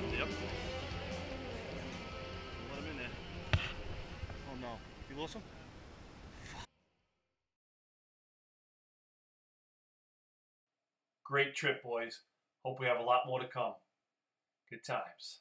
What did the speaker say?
have to, yep. Let him in there. Oh no. You lost him? Great trip, boys. Hope we have a lot more to come. Good times.